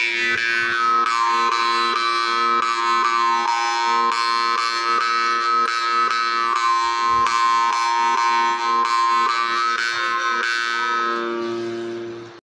Yeah.